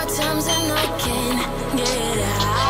more times than I can get out.